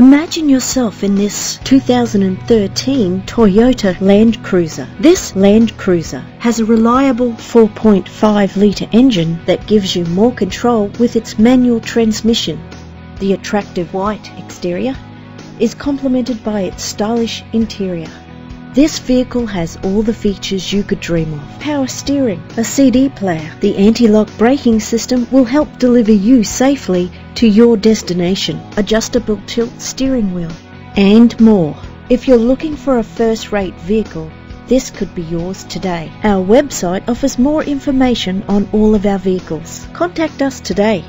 Imagine yourself in this 2013 Toyota Land Cruiser. This Land Cruiser has a reliable 4.5 litre engine that gives you more control with its manual transmission. The attractive white exterior is complemented by its stylish interior. This vehicle has all the features you could dream of. Power steering, a CD player. The anti-lock braking system will help deliver you safely to your destination. Adjustable tilt steering wheel and more. If you're looking for a first-rate vehicle, this could be yours today. Our website offers more information on all of our vehicles. Contact us today.